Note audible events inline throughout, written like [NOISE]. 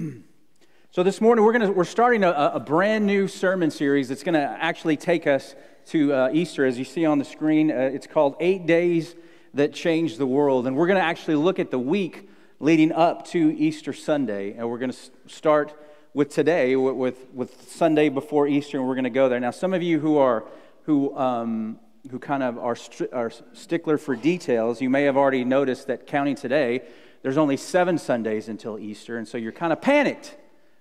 [CLEARS THROAT] So this morning we're going to we're starting a, a brand new sermon series that's going to actually take us to uh, Easter, as you see on the screen. Uh, it's called Eight Days That Changed the World, and we're going to actually look at the week leading up to Easter Sunday, and we're going to start with today, with, with, with Sunday before Easter, and we're going to go there. Now, some of you who are who um, who kind of are, are stickler for details, you may have already noticed that counting today, there's only seven Sundays until Easter, and so you're kind of panicked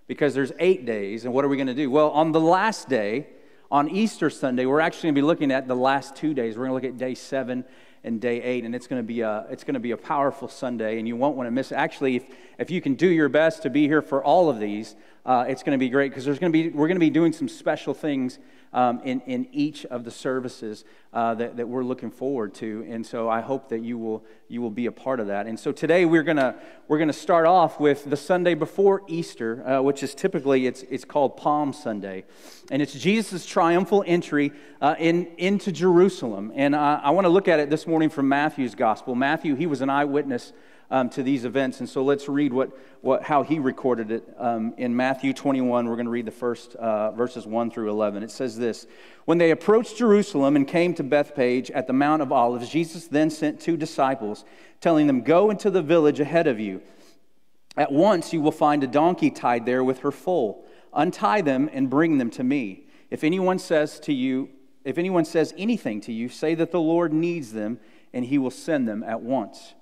because there's eight days. And what are we going to do? Well, on the last day, on Easter Sunday, we're actually going to be looking at the last two days. We're going to look at day seven and day eight, and it's going to be a, it's going to be a powerful Sunday, and you won't want to miss it. Actually, if, if you can do your best to be here for all of these, uh, it's going to be great because there's going to be, we're going to be doing some special things um, in, in each of the services uh, that, that we're looking forward to. And so I hope that you will, you will be a part of that. And so today we're going to we're gonna start off with the Sunday before Easter, uh, which is typically, it's, it's called Palm Sunday. And it's Jesus' triumphal entry uh, in, into Jerusalem. And I want to look at it this morning from Matthew's gospel. Matthew, he was an eyewitness um, to these events. And so let's read what, what, how he recorded it. Um, in Matthew 21, we're going to read the first uh, verses 1 through 11. It says this When they approached Jerusalem and came to Bethphage at the Mount of Olives, Jesus then sent two disciples, telling them, Go into the village ahead of you. At once you will find a donkey tied there with her foal. Untie them and bring them to me. If anyone says to you, if anyone says anything to you, say that the Lord needs them, and he will send them at once.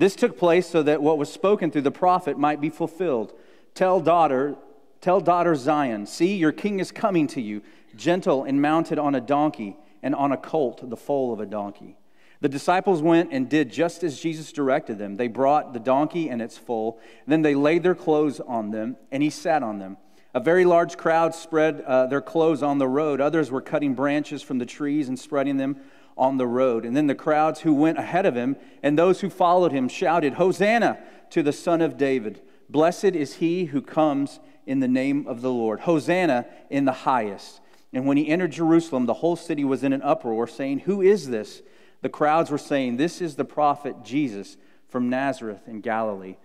This took place so that what was spoken through the prophet might be fulfilled. Tell daughter, tell daughter Zion, see your king is coming to you, gentle and mounted on a donkey and on a colt, the foal of a donkey. The disciples went and did just as Jesus directed them. They brought the donkey and its foal. Then they laid their clothes on them, and he sat on them. A very large crowd spread uh, their clothes on the road. Others were cutting branches from the trees and spreading them on the road. And then the crowds who went ahead of him and those who followed him shouted, Hosanna to the Son of David. Blessed is he who comes in the name of the Lord. Hosanna in the highest. And when he entered Jerusalem, the whole city was in an uproar, saying, Who is this? The crowds were saying, This is the prophet Jesus from Nazareth in Galilee.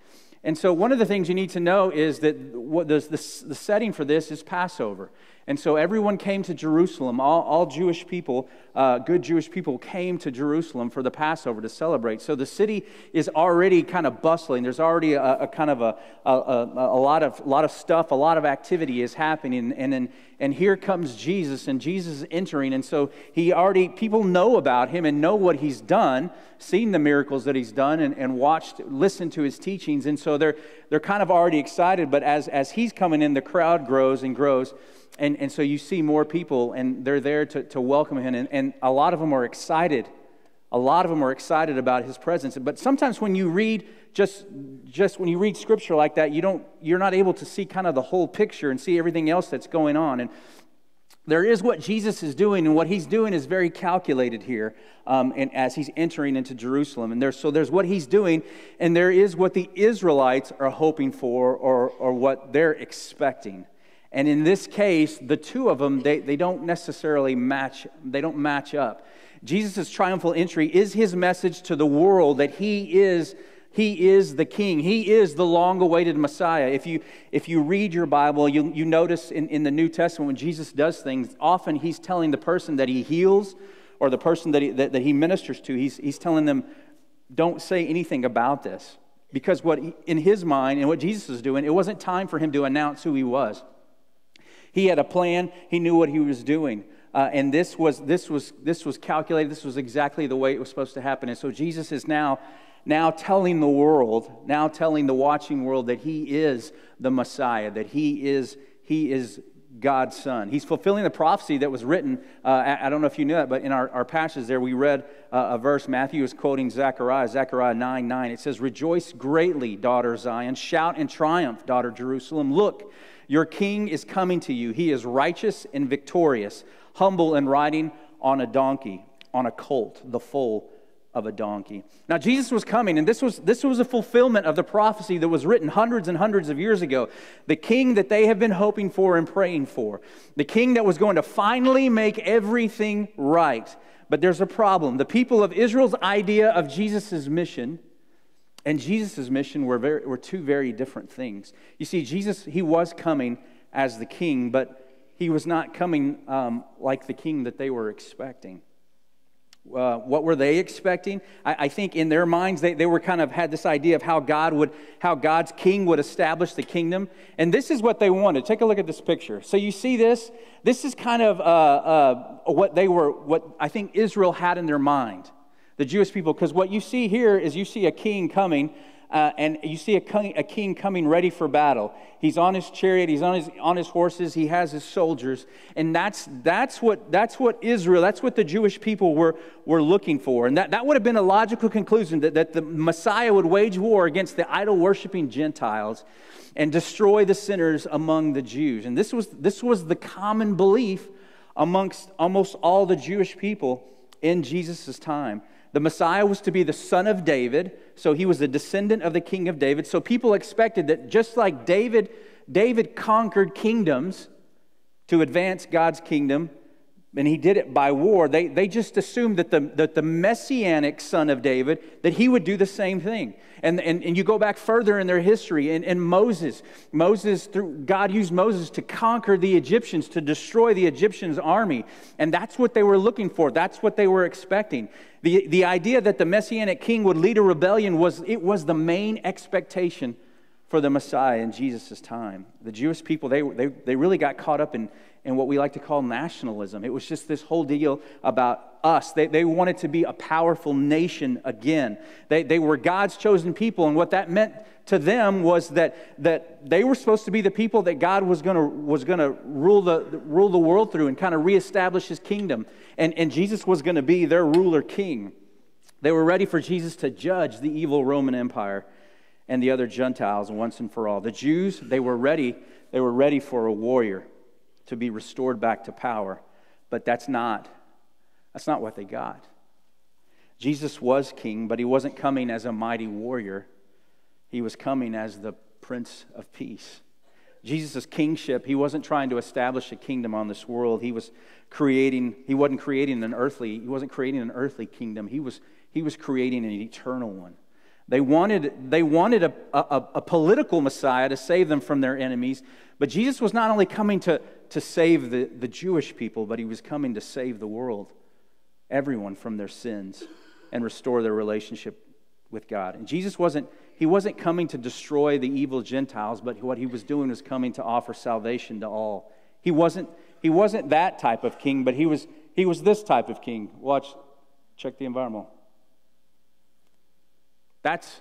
And so, one of the things you need to know is that what the, setting for this is Passover. And so everyone came to Jerusalem. All, all Jewish people, uh, good Jewish people, came to Jerusalem for the Passover to celebrate. So the city is already kind of bustling. There's already a, a kind of a, a, a, lot of, lot of stuff, a lot of activity is happening. And, and, and here comes Jesus, and Jesus is entering. And so he already, people know about him and know what he's done, seen the miracles that he's done, and, and watched, listened to his teachings. And so they're, they're kind of already excited. But as, as he's coming in, the crowd grows and grows. And, and so you see more people, and they're there to, to welcome him. And, and a lot of them are excited. A lot of them are excited about his presence. But sometimes when you read just, just when you read scripture like that, you don't, you're not able to see kind of the whole picture and see everything else that's going on. And there is what Jesus is doing, and what he's doing is very calculated here um, and as he's entering into Jerusalem. And there's, so there's what he's doing, and there is what the Israelites are hoping for or, or what they're expecting. And in this case, the two of them, they, they don't necessarily match, they don't match up. Jesus' triumphal entry is his message to the world that he is, he is the king. He is the long awaited Messiah. If you, if you read your Bible, you, you notice in, in the New Testament when Jesus does things, often he's telling the person that he heals or the person that he, that, that he ministers to, he's, he's telling them, don't say anything about this. Because what he, in his mind and what Jesus was doing, it wasn't time for him to announce who he was. He had a plan, he knew what he was doing. Uh, and this was, this, was, this was calculated, this was exactly the way it was supposed to happen. And so Jesus is now, now telling the world, now telling the watching world that he is the Messiah, that he is, he is God's son. He's fulfilling the prophecy that was written. Uh, I don't know if you knew that, but in our, our passage there, we read uh, a verse. Matthew is quoting Zechariah, Zechariah 9 9. It says, Rejoice greatly, daughter Zion. Shout in triumph, daughter Jerusalem. Look, your king is coming to you. He is righteous and victorious, humble and riding on a donkey, on a colt, the foal of a donkey. Now, Jesus was coming, and this was, this was a fulfillment of the prophecy that was written hundreds and hundreds of years ago. The king that they have been hoping for and praying for. The king that was going to finally make everything right. But there's a problem. The people of Israel's idea of Jesus' mission and Jesus' mission were, very, were two very different things. You see, Jesus, he was coming as the king, but he was not coming um, like the king that they were expecting. Uh, what were they expecting? I, I, think in their minds they, they were kind of had this idea of how God would, how God's king would establish the kingdom. And this is what they wanted. Take a look at this picture. So you see this? This is kind of uh, uh, what they were, what I think Israel had in their mind, the Jewish people. Because what you see here is you see a king coming uh, and you see a king, a king, coming ready for battle. He's on his chariot, he's on his, on his horses, he has his soldiers. And that's, that's, what, that's what Israel, that's what the Jewish people were, were looking for. And that, that would have been a logical conclusion that, that the Messiah would wage war against the idol worshiping Gentiles and destroy the sinners among the Jews. And this was, this was the common belief amongst almost all the Jewish people in Jesus' time. The Messiah was to be the son of David, so he was a descendant of the king of David. So people expected that just like David, David conquered kingdoms to advance God's kingdom, and he did it by war, they, they just assumed that the, that the messianic son of David, that he would do the same thing. And, and, and you go back further in their history, and, and Moses, Moses, through, God used Moses to conquer the Egyptians, to destroy the Egyptians' army. And that's what they were looking for. That's what they were expecting. The, the idea that the messianic king would lead a rebellion was, it was the main expectation for the Messiah in Jesus' time. The Jewish people, they, they, they really got caught up in, in what we like to call nationalism. It was just this whole deal about us. They, they wanted to be a powerful nation again. They, they were God's chosen people, and what that meant to them was that, that they were supposed to be the people that God was going to was gonna rule, the, rule the world through and kind of reestablish his kingdom. And, and Jesus was going to be their ruler king. They were ready for Jesus to judge the evil Roman Empire and the other Gentiles once and for all. The Jews, they were ready, they were ready for a warrior to be restored back to power. But that's not, that's not what they got. Jesus was king, but he wasn't coming as a mighty warrior. He was coming as the Prince of Peace. Jesus' kingship, he wasn't trying to establish a kingdom on this world. He was creating, he wasn't creating an earthly, he wasn't creating an earthly kingdom. He was, he was creating an eternal one. They wanted, they wanted a, a, a, political Messiah to save them from their enemies, but Jesus was not only coming to, to save the, the Jewish people, but he was coming to save the world, everyone from their sins, and restore their relationship with God. And Jesus wasn't, he wasn't coming to destroy the evil Gentiles, but what he was doing was coming to offer salvation to all. He wasn't, he wasn't that type of king, but he was, he was this type of king. Watch, check the environment. That's,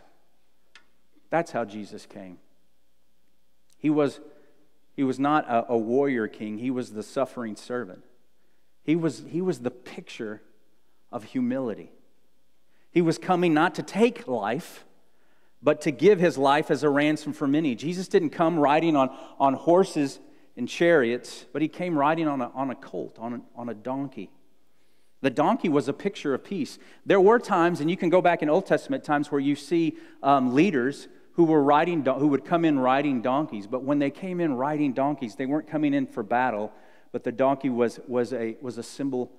that's how Jesus came. He was, he was not a, a warrior king, he was the suffering servant. He was, he was the picture of humility. He was coming not to take life, but to give his life as a ransom for many. Jesus didn't come riding on, on horses and chariots, but he came riding on a, on a colt, on a, on a donkey. The donkey was a picture of peace. There were times, and you can go back in Old Testament times, where you see um, leaders who were riding, who would come in riding donkeys. But when they came in riding donkeys, they weren't coming in for battle, but the donkey was, was, a, was a symbol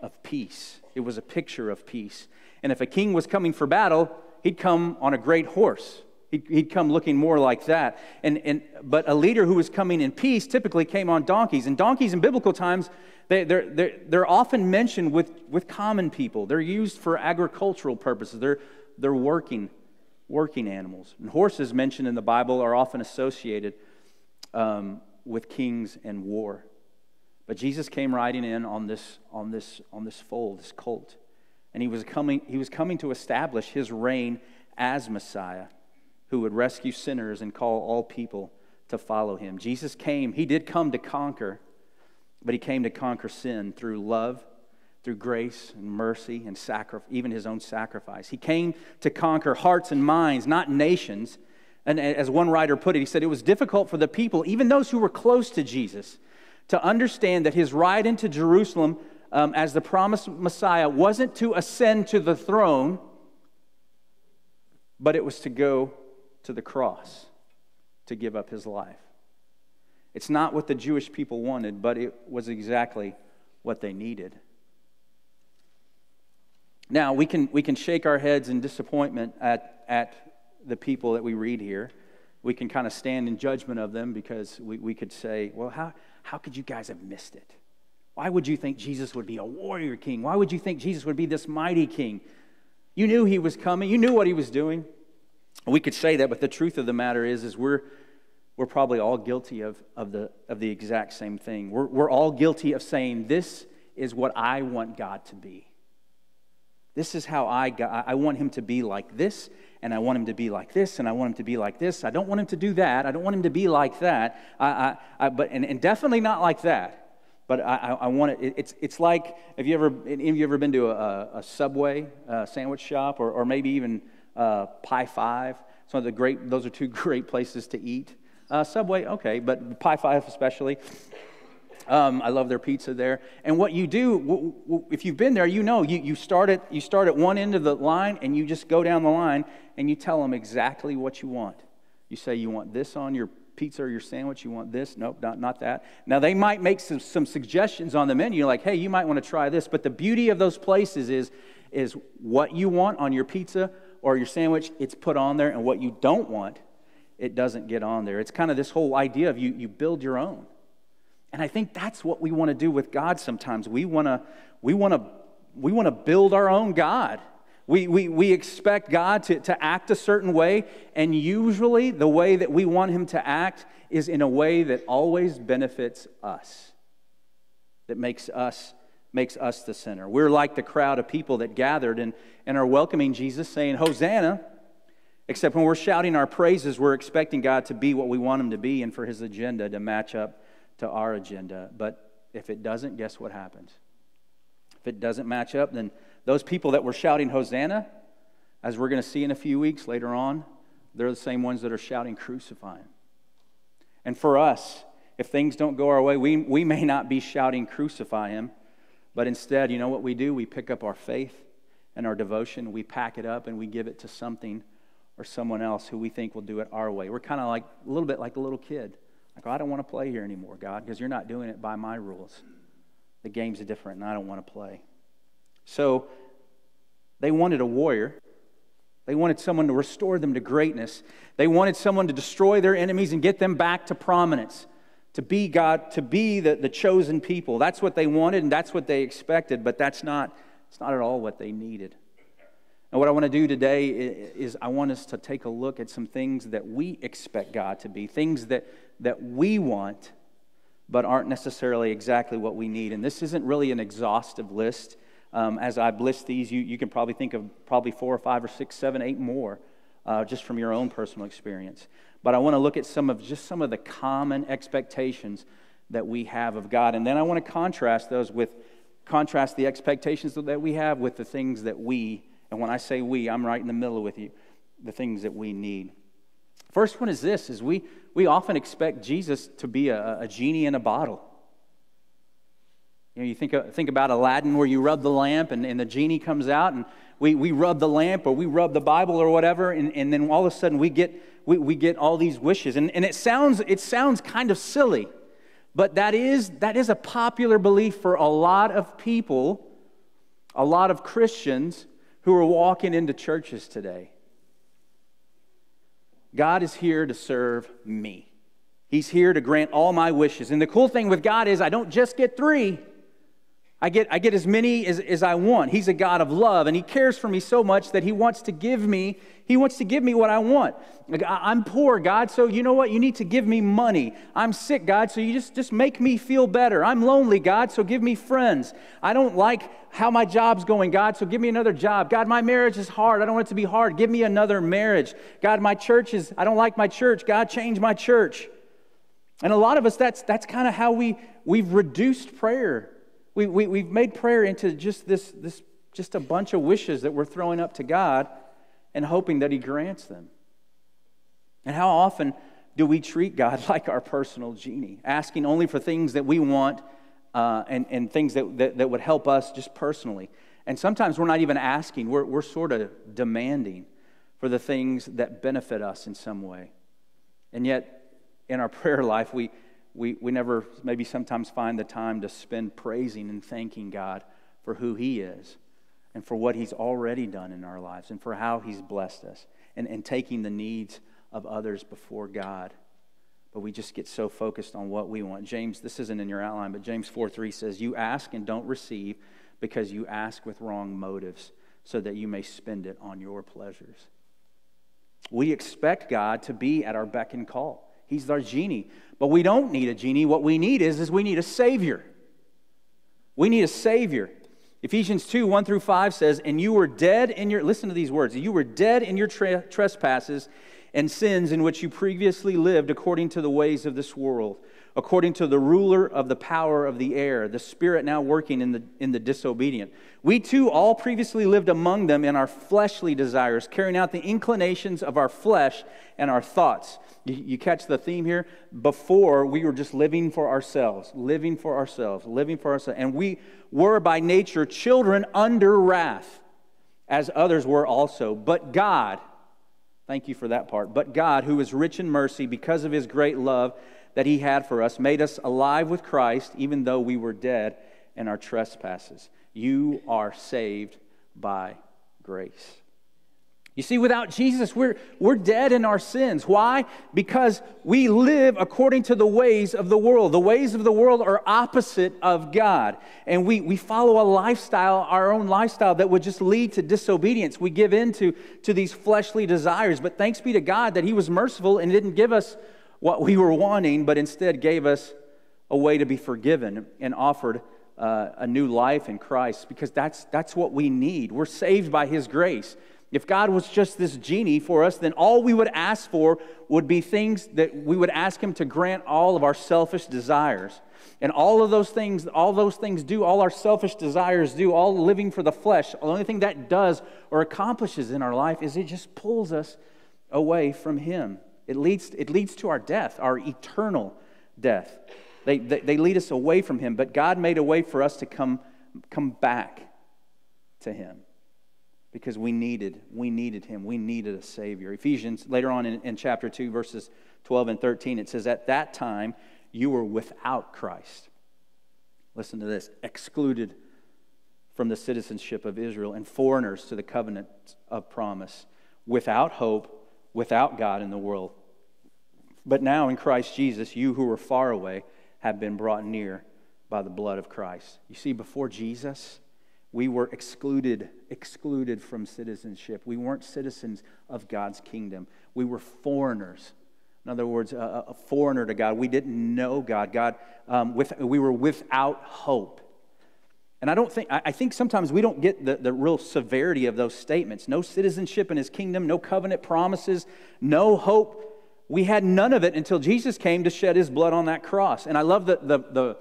of peace. It was a picture of peace. And if a king was coming for battle, he'd come on a great horse. He'd, he'd come looking more like that. And, and, but a leader who was coming in peace typically came on donkeys. And donkeys in biblical times they, they're, they're, they're often mentioned with, with common people. They're used for agricultural purposes. They're, they're working, working animals. And horses mentioned in the Bible are often associated um, with kings and war. But Jesus came riding in on this, on this, on this foal, this colt. And he was, coming, he was coming to establish his reign as Messiah who would rescue sinners and call all people to follow him. Jesus came, he did come to conquer, but he came to conquer sin through love, through grace and mercy and sacrifice, even his own sacrifice. He came to conquer hearts and minds, not nations. And as one writer put it, he said it was difficult for the people, even those who were close to Jesus, to understand that his ride into Jerusalem um, as the promised Messiah wasn't to ascend to the throne, but it was to go to the cross to give up his life. It's not what the Jewish people wanted, but it was exactly what they needed. Now, we can, we can shake our heads in disappointment at, at the people that we read here. We can kind of stand in judgment of them because we, we could say, well, how, how could you guys have missed it? Why would you think Jesus would be a warrior king? Why would you think Jesus would be this mighty king? You knew he was coming, you knew what he was doing. We could say that, but the truth of the matter is, is we're, we're probably all guilty of, of, the, of the exact same thing. We're, we're all guilty of saying, This is what I want God to be. This is how I got, I want him to be like this, and I want him to be like this, and I want him to be like this. I don't want him to do that. I don't want him to be like that. I, I, I but, and, and definitely not like that. But I, I want it. It's, it's like, have you ever, of you ever been to a, a Subway a sandwich shop or, or maybe even uh, Pie Five? Some of the great, those are two [LAUGHS] great places to eat. Uh, Subway, okay, but Pie Five especially. Um, I love their pizza there. And what you do, w- w- if you've been there, you know you, you, start at, you start at one end of the line and you just go down the line and you tell them exactly what you want. You say, You want this on your pizza or your sandwich? You want this? Nope, not, not that. Now, they might make some, some suggestions on the menu, like, hey, you might want to try this. But the beauty of those places is, is what you want on your pizza or your sandwich, it's put on there, and what you don't want, it doesn't get on there. It's kind of this whole idea of you, you build your own. And I think that's what we want to do with God sometimes. We want to, we want to, we want to build our own God. We, we, we expect God to, to act a certain way, and usually the way that we want Him to act is in a way that always benefits us, that makes us, makes us the center. We're like the crowd of people that gathered and, and are welcoming Jesus, saying, Hosanna. Except when we're shouting our praises, we're expecting God to be what we want Him to be and for His agenda to match up to our agenda. But if it doesn't, guess what happens? If it doesn't match up, then those people that were shouting Hosanna, as we're going to see in a few weeks later on, they're the same ones that are shouting crucify him. And for us, if things don't go our way, we, we may not be shouting crucify him, but instead, you know what we do? We pick up our faith and our devotion, we pack it up, and we give it to something or someone else who we think will do it our way. We're kind of like a little bit like a little kid. Like, oh, I don't want to play here anymore, God, because you're not doing it by my rules. The game's different, and I don't want to play. So they wanted a warrior. They wanted someone to restore them to greatness. They wanted someone to destroy their enemies and get them back to prominence, to be God, to be the, the chosen people. That's what they wanted and that's what they expected, but that's not, it's not at all what they needed. And what I want to do today is I want us to take a look at some things that we expect God to be, things that, that we want, but aren't necessarily exactly what we need. And this isn't really an exhaustive list. Um, as I list these, you, you can probably think of probably four or five or six, seven, eight more uh, just from your own personal experience. But I want to look at some of just some of the common expectations that we have of God. And then I want to contrast those with, contrast the expectations that we have with the things that we, and when I say we, I'm right in the middle with you, the things that we need. First one is this, is we, we often expect Jesus to be a, a genie in a bottle. You know, you think, uh, think about Aladdin where you rub the lamp and, and the genie comes out and we, we rub the lamp or we rub the Bible or whatever, and, and then all of a sudden we get, we, we get all these wishes. And, and it, sounds, it sounds kind of silly, but that is, that is a popular belief for a lot of people, a lot of Christians who are walking into churches today. God is here to serve me. He's here to grant all my wishes. And the cool thing with God is I don't just get three. I get, I get as many as, as I want. He's a God of love, and He cares for me so much that He wants to give me, He wants to give me what I want. I'm poor, God, so you know what? You need to give me money. I'm sick, God, so you just, just make me feel better. I'm lonely, God, so give me friends. I don't like how my job's going, God, so give me another job. God, my marriage is hard. I don't want it to be hard. Give me another marriage. God, my church is, I don't like my church. God, change my church. And a lot of us, that's, that's kind of how we, we've reduced prayer we, we, we've made prayer into just this, this, just a bunch of wishes that we're throwing up to God and hoping that He grants them. And how often do we treat God [LAUGHS] like our personal genie, asking only for things that we want uh, and, and things that, that, that would help us just personally? And sometimes we're not even asking, we're, we're sort of demanding for the things that benefit us in some way. And yet, in our prayer life, we, we, we never maybe sometimes find the time to spend praising and thanking God for who He is and for what He's already done in our lives and for how He's blessed us. and, and taking the needs of others before God. But we just get so focused on what we want. James, this isn't in your outline, but James 4 3 says, You ask and don't receive because you ask with wrong motives, so that you may spend it on your pleasures. We expect God to be at our beck and call. He's our genie. But we don't need a genie. What we need is, is we need a Savior. We need a Savior. Ephesians 2 1 through 5 says, And you were dead in your, listen to these words, you were dead in your tra- trespasses and sins in which you previously lived according to the ways of this world, according to the ruler of the power of the air, the spirit now working in the, in the disobedient. We too all previously lived among them in our fleshly desires, carrying out the inclinations of our flesh and our thoughts. You, you catch the theme here? Before, we were just living for ourselves, living for ourselves, living for ourselves. And we were by nature children under wrath, as others were also. But God, thank you for that part, but God, who is rich in mercy because of his great love that he had for us, made us alive with Christ, even though we were dead in our trespasses. You are saved by grace. You see, without Jesus, we're, we're dead in our sins. Why? Because we live according to the ways of the world. The ways of the world are opposite of God. And we, we follow a lifestyle, our own lifestyle, that would just lead to disobedience. We give in to, to these fleshly desires. But thanks be to God that He was merciful and didn't give us what we were wanting, but instead gave us a way to be forgiven and offered uh, a new life in Christ because that's, that's what we need. We're saved by His grace. If God was just this genie for us, then all we would ask for would be things that we would ask Him to grant all of our selfish desires. And all of those things, all those things do, all our selfish desires do, all living for the flesh, the only thing that does or accomplishes in our life is it just pulls us away from Him. It leads, it leads to our death, our eternal death. They, they, they lead us away from Him, but God made a way for us to come, come back to Him because we needed we needed him. We needed a savior. Ephesians later on in, in, chapter 2 verses 12 and 13 it says at that time you were without christ. Listen to this. Excluded from the citizenship of israel and foreigners to the covenant of promise without hope without god in the world. But now in christ jesus you who were far away have been brought near by the blood of christ. You see before jesus we were excluded excluded from citizenship. We weren't citizens of god's kingdom. We were foreigners. In other words a, a foreigner to god. We didn't know god. God um, with, we were without hope and i don't think i, think sometimes we don't get the, the real severity of those statements no citizenship in his kingdom no covenant promises no hope we had none of it until jesus came to shed his blood on that cross and i love the, the, the,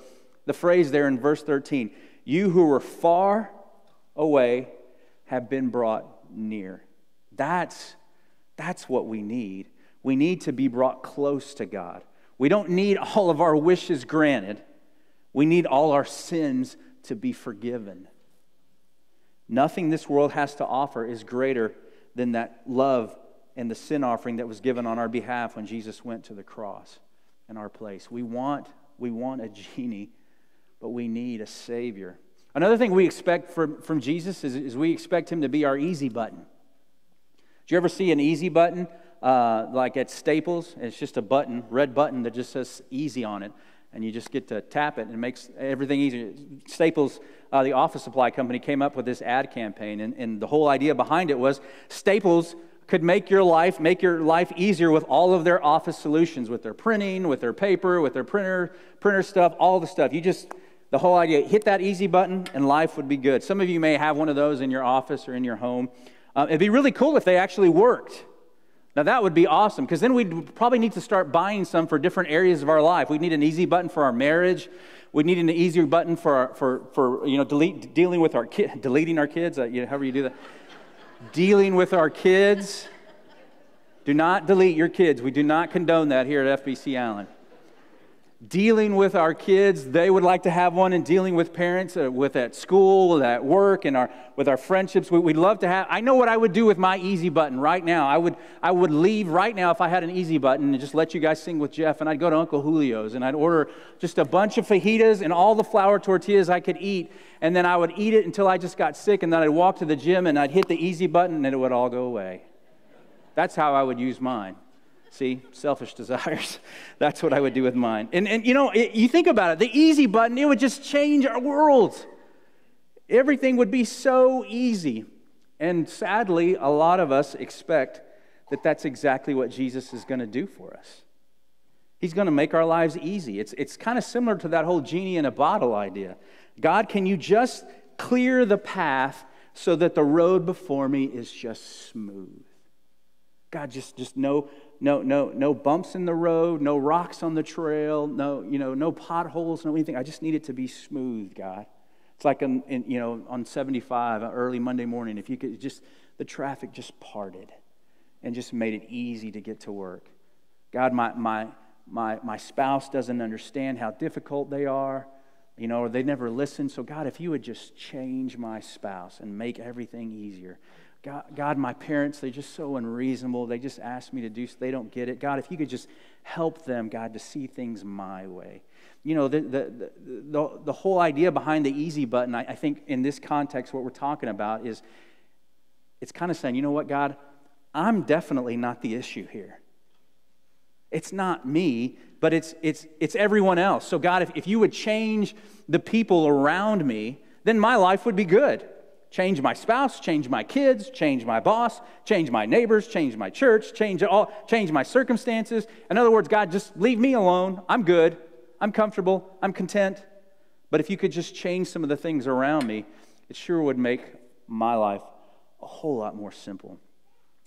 the phrase there in verse 13 you who were far away have been brought near. That's, that's what we need. We need to be brought close to God. We don't need all of our wishes granted, we need all our sins to be forgiven. Nothing this world has to offer is greater than that love and the sin offering that was given on our behalf when Jesus went to the cross in our place. We want, we want a genie, but we need a Savior. Another thing we expect from, from Jesus is, is we expect him to be our easy button. Do you ever see an easy button uh, like at Staples? It's just a button, red button that just says easy on it. And you just get to tap it and it makes everything easier. Staples, uh, the office supply company, came up with this ad campaign. And, and the whole idea behind it was Staples could make your life make your life easier with all of their office solutions with their printing with their paper with their printer printer stuff all the stuff you just the whole idea hit that easy button and life would be good. Some of you may have one of those in your office or in your home. Uh, it'd be really cool if they actually worked. Now, that would be awesome because then we'd probably need to start buying some for different areas of our life. We'd need an easy button for our marriage. We'd need an easier button for, our, for, for you know, delete, dealing with our kids, [LAUGHS] deleting our kids, uh, you know, however you do that. dealing with our kids. Do not delete your kids. We do not condone that here at FBC Allen dealing with our kids they would like to have one and dealing with parents uh, with at school at work and our with our friendships we, would love to have i know what i would do with my easy button right now i would i would leave right now if i had an easy button and just let you guys sing with jeff and i'd go to uncle julio's and i'd order just a bunch of fajitas and all the flour tortillas i could eat and then i would eat it until i just got sick and then i'd walk to the gym and i'd hit the easy button and it would all go away That's how I would use mine. See, selfish desires. [LAUGHS] That's what I would do with mine. And, and you know, it, you think about it, the easy button, it would just change our world. Everything would be so easy. And sadly, a lot of us expect that that's exactly what Jesus is going to do for us. He's going to make our lives easy. It's, it's kind of similar to that whole genie in a bottle idea. God, can you just clear the path so that the road before me is just smooth? God, just, just no, no, no, no bumps in the road, no rocks on the trail, no, you know, no potholes, no anything. I just need it to be smooth, God. It's like in, in, you know, on 75, uh, early Monday morning, if you could just, the traffic just parted and just made it easy to get to work. God, my, my, my, my spouse doesn't understand how difficult they are, you know, or they never listen. So, God, if you would just change my spouse and make everything easier. God, God, my parents, they're just so unreasonable. They just ask me to do, they don't get it. God, if you could just help them, God, to see things my way. You know, the, the, the, the whole idea behind the easy button, I, I think in this context, what we're talking about is it's kind of saying, you know what, God, I'm definitely not the issue here. It's not me, but it's, it's, it's everyone else. So, God, if, if you would change the people around me, then my life would be good. Change my spouse, change my kids, change my boss, change my neighbors, change my church, change all, change my circumstances. In other words, God, just leave me alone. I'm good. I'm comfortable. I'm content. But if you could just change some of the things around me, it sure would make my life a whole lot more simple.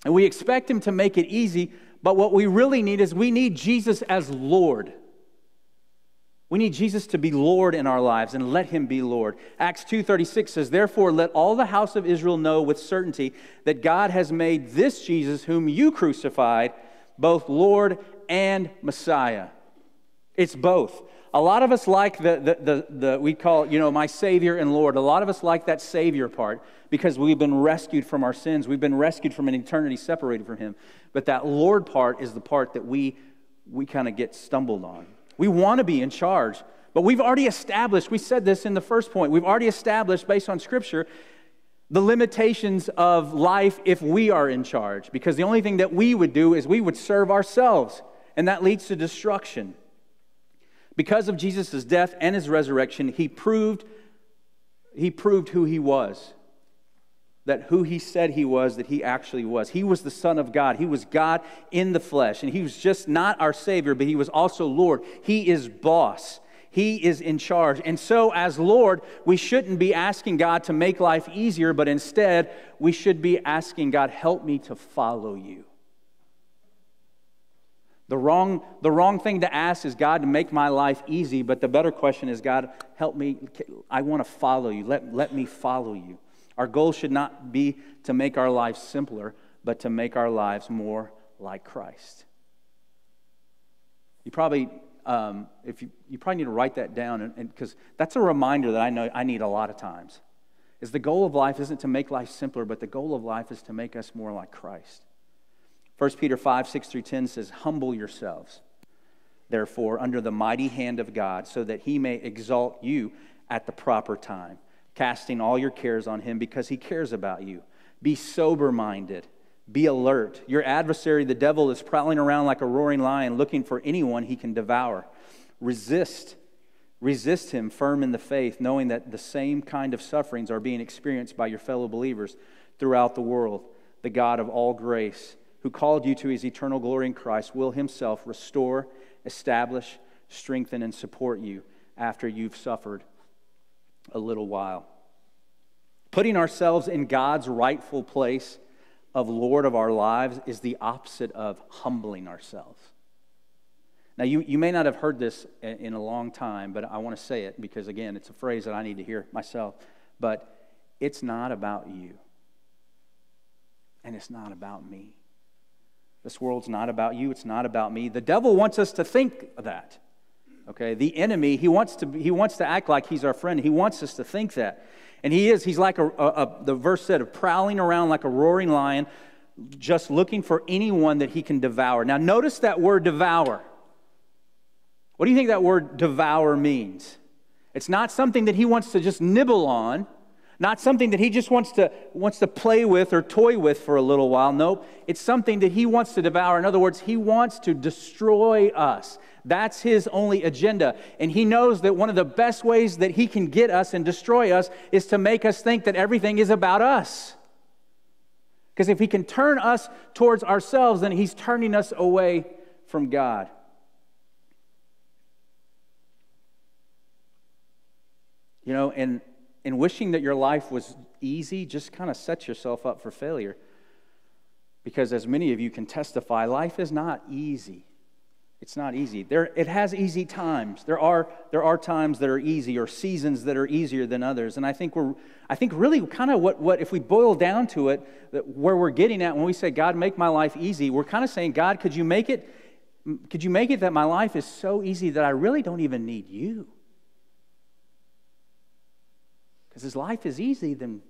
And we expect him to make it easy, but what we really need is we need Jesus as Lord. We need Jesus to be Lord in our lives and let him be Lord. Acts 2:36 says, "Therefore let all the house of Israel know with certainty that God has made this Jesus whom you crucified both Lord and Messiah." It's both. A lot of us like the, the, the, the, we call, you know, my Savior and Lord. A lot of us like that Savior part because we've been rescued from our sins. We've been rescued from an eternity separated from Him. But that Lord part is the part that we, we kind of get stumbled on. We want to be in charge. But we've already established, we said this in the first point, we've already established based on Scripture the limitations of life if we are in charge. Because the only thing that we would do is we would serve ourselves, and that leads to destruction. Because of Jesus' death and his resurrection, he proved, he proved who he was that who he said he was, that he actually was. He was the Son of God. He was God in the flesh. And he was just not our Savior, but he was also Lord. He is boss. He is in charge. And so, as Lord, we shouldn't be asking God to make life easier, but instead, we should be asking God, help me to follow you. The wrong, the wrong thing to ask is God to make my life easy, but the better question is God, help me. I want to follow you. Let, let me follow you. Our goal should not be to make our lives simpler, but to make our lives more like Christ. You probably, um, if you, you probably need to write that down, because that's a reminder that I know I need a lot of times. Is the goal of life isn't to make life simpler, but the goal of life is to make us more like Christ. 1 Peter 5, 6 through 10 says, Humble yourselves, therefore, under the mighty hand of God, so that he may exalt you at the proper time casting all your cares on him because he cares about you. Be sober minded. Be alert. Your adversary, the devil, is prowling around like a roaring lion looking for anyone he can devour. Resist. Resist him firm in the faith, knowing that the same kind of sufferings are being experienced by your fellow believers throughout the world. The God of all grace, who called you to his eternal glory in Christ, will himself restore, establish, strengthen, and support you after you've suffered a little while. Putting ourselves in God's rightful place of Lord of our lives is the opposite of humbling ourselves. Now, you, you may not have heard this in a long time, but I want to say it because, again, it's a phrase that I need to hear myself. But it's not about you, and it's not about me. This world's not about you, it's not about me. The devil wants us to think that. Okay, the enemy, he wants to, he wants to act like he's our friend. He wants us to think that. And he is, he's like a, a, a, the verse said, of prowling around like a roaring lion, just looking for anyone that he can devour. Now, notice that word devour. What do you think that word devour means? It's not something that he wants to just nibble on. Not something that he just wants to, wants to play with or toy with for a little while. Nope. It's something that he wants to devour. In other words, he wants to destroy us. That's his only agenda. And he knows that one of the best ways that he can get us and destroy us is to make us think that everything is about us. Because if he can turn us towards ourselves, then he's turning us away from God. You know, and, and wishing that your life was easy just kind of sets yourself up for failure. Because as many of you can testify, life is not easy. It's not easy. There, it has easy times. There are, there are times that are easy or seasons that are easier than others. And I think we're, I think really kind of what, what if we boil down to it, where we're getting at when we say, God, make my life easy, we're kind of saying, God, could you make it, could you make it that my life is so easy that I really don't even need you? Because his life is easy, then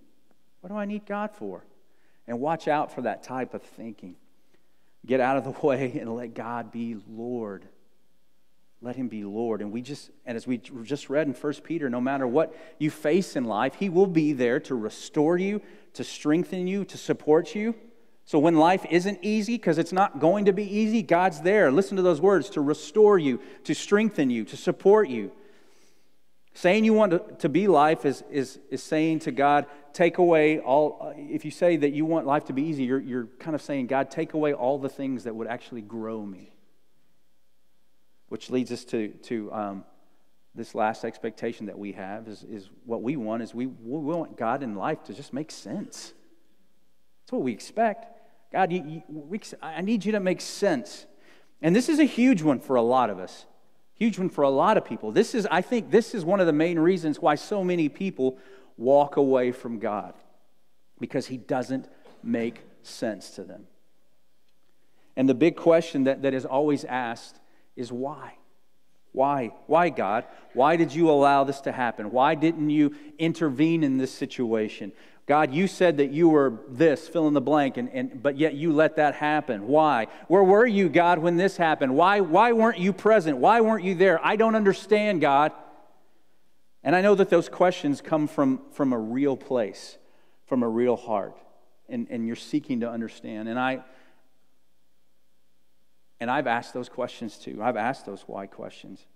what do I need God for? And watch out for that type of thinking. Get out of the [LAUGHS] way and let God be Lord. Let him be Lord. And we just, and as we just read in 1 Peter, no matter what you face in life, he will be there to restore you, to strengthen you, to support you. So when life isn't easy, because it's not going to be easy, God's there. Listen to those words to restore you, to strengthen you, to support you. Saying you want to, to be life is, is, is saying to God, take away all, uh, if you say that you want life to be easy, you're, you're kind of saying, God, take away all the things that would actually grow me. Which leads us to, to um, this last expectation that we have is, is what we want is we, we want God in life to just make sense. That's what we expect. God, you, you, we, I need you to make sense. And this is a huge one for a lot of us. Huge one for a lot of people. This is, I think, this is one of the main reasons why so many people walk away from God because He doesn't make sense to them. And the big question that, that is always asked is why? Why? Why, God? Why did you allow this to happen? Why didn't you intervene in this situation? God, you said that you were this, fill in the blank, and, and, but yet you let that happen. Why? Where were you, God, when this happened? Why, why weren't you present? Why weren't you there? I don't understand, God. And I know that those questions come from, from a real place, from a real heart, and, and you're seeking to understand. And, I, and I've asked those questions too. I've asked those why questions.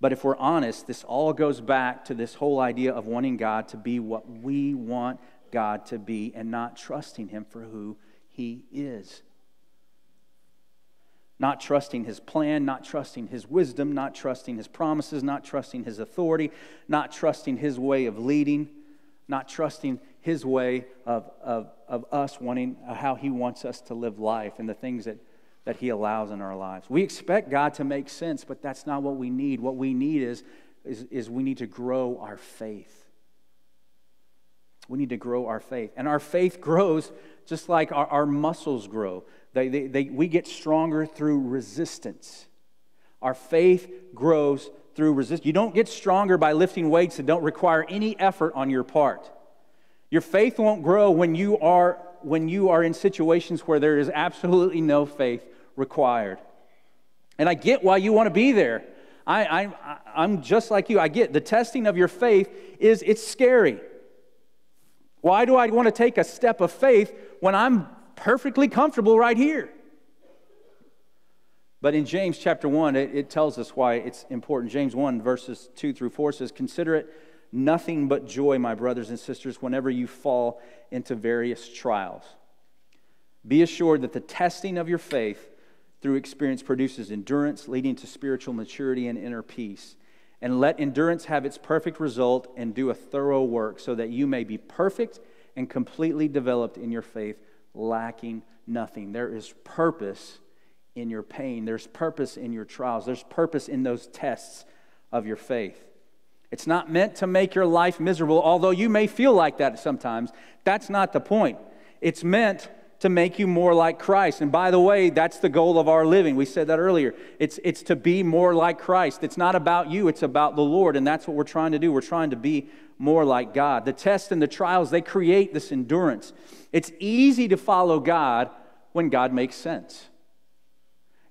But if we're honest, this all goes back to this whole idea of wanting God to be what we want God to be and not trusting Him for who He is. Not trusting His plan, not trusting His wisdom, not trusting His promises, not trusting His authority, not trusting His way of leading, not trusting His way of, of, of us wanting uh, how He wants us to live life and the things that that He allows in our lives. We expect God to make sense, but that's not what we need. What we need is, is, is we need to grow our faith. We need to grow our faith. And our faith grows just like our, our muscles grow. They, they, they, we get stronger through resistance. Our faith grows through resistance. You don't get stronger by lifting weights that don't require any effort on your part. Your faith won't grow when you are when you are in situations where there is absolutely no faith required. And I get why you want to be there. I, I, I'm just like you. I get the testing of your faith is it's scary. Why do I want to take a step of faith when I'm perfectly comfortable right here? But in James chapter 1, it, it, tells us why it's important. James 1, verses 2 through 4 says, Consider it nothing but joy, my brothers and sisters, whenever you fall into various trials. Be assured that the testing of your faith through experience produces endurance, leading to spiritual maturity and inner peace. And let endurance have its perfect result and do a thorough work so that you may be perfect and completely developed in your faith, lacking nothing. There is purpose in your pain, there's purpose in your trials, there's purpose in those tests of your faith. It's not meant to make your life miserable, although you may feel like that sometimes. That's not the point. It's meant to make you more like Christ. And by the way, that's the goal of our living. We said that earlier. It's, it's to be more like Christ. It's not about you, it's about the Lord. And that's what we're trying to do. We're trying to be more like God. The tests and the trials, they create this endurance. It's easy to follow God when God makes sense.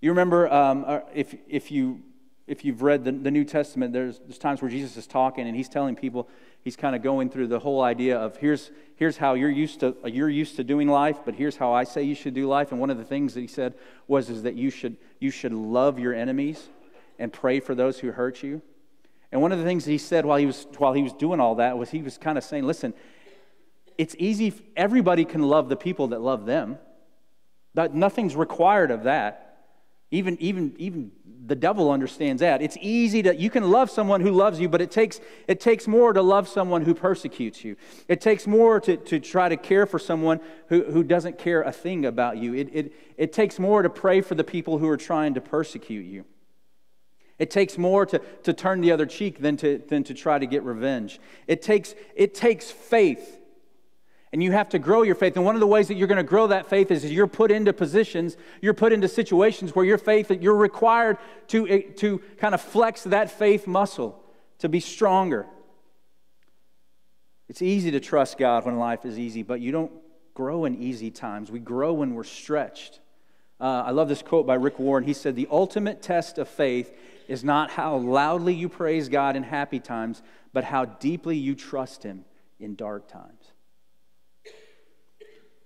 You remember um, uh, if, if, you, if you've read the, the New Testament, there's, there's times where Jesus is talking and he's telling people, he's kind of going through the whole idea of here's, here's how you're used, to, you're used to doing life, but here's how I say you should do life. And one of the things that he said was is that you should, you should love your enemies and pray for those who hurt you. And one of the things he said while he was, while he was doing all that was he was kind of saying, listen, it's easy, everybody can love the people that love them. But nothing's required of that. Even, even, even the devil understands that. It's easy to, you can love someone who loves you, but it takes, it takes more to love someone who persecutes you. It takes more to, to try to care for someone who, who doesn't care a thing about you. It, it, it takes more to pray for the people who are trying to persecute you. It takes more to, to turn the other cheek than to, than to try to get revenge. It takes, it takes faith and you have to grow your faith. And one of the ways that you're going to grow that faith is, you're put into positions, you're put into situations where your faith, that you're required to, eh, to kind of flex that faith muscle, to be stronger. It's easy to trust God when life is easy, but you don't grow in easy times. We grow when we're stretched. Uh, I love this quote by Rick Warren. He said, The ultimate test of faith is not how loudly you praise God in happy times, but how deeply you trust Him in dark times.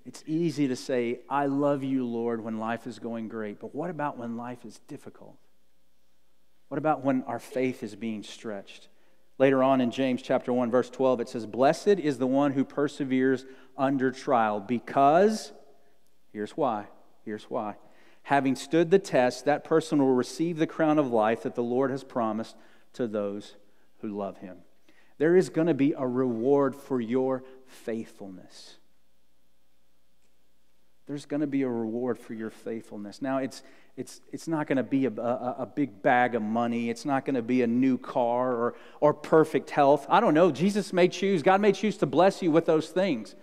It's easy to say, I love you, Lord, when life is going great. But what about when life is difficult? What about when our faith is being stretched? Later on in James chapter 1 verse 12 it says blessed is the one who perseveres under trial because here's why here's why having stood the test that person will receive the crown of life that the Lord has promised to those who love him. There is going to be a reward for your faithfulness there's going to be a reward for your faithfulness. Now, it's, it's, it's not going to be a, a, a, big bag of money. It's not going to be a new car or, or perfect health. I don't know. Jesus may choose, God may choose to bless you with those things.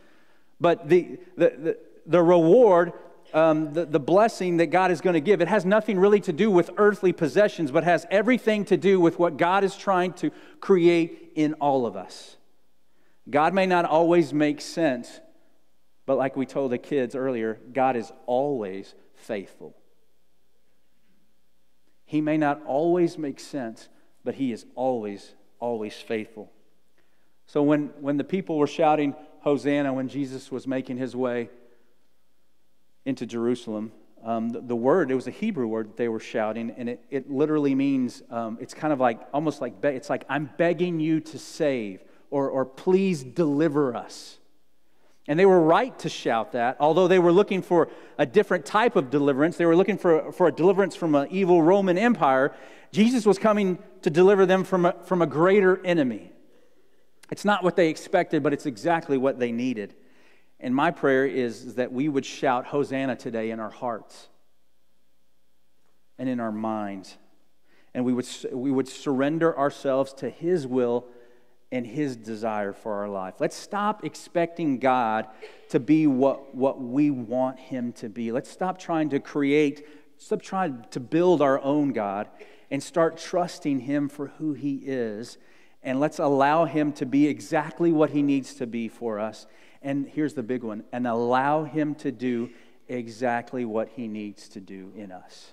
But the, the, the, the reward, um, the, the blessing that God is going to give, it has nothing really to do with earthly possessions, but has everything to do with what God is trying to create in all of us. God may not always make sense but like we told the kids earlier, God is always faithful. He may not always make sense, but He is always, always faithful. So when, when the people were shouting, Hosanna, when Jesus was making his way into Jerusalem, um, the, the, word, it was a Hebrew word that they were shouting, and it, it literally means, um, it's kind of like, almost like, it's like, I'm begging you to save, or, or please deliver us. And they were right to shout that, although they were looking for a different type of deliverance. They were looking for, for a deliverance from an evil Roman Empire. Jesus was coming to deliver them from a, from a greater enemy. It's not what they expected, but it's exactly what they needed. And my prayer is that we would shout Hosanna today in our hearts and in our minds. And we would, we would surrender ourselves to His will and His desire for our life. Let's stop expecting God to be what, what we want Him to be. Let's stop trying to create, stop trying to build our own God, and start trusting Him for who He is. And let's allow Him to be exactly what He needs to be for us. And here's the big one and allow Him to do exactly what He needs to do in us.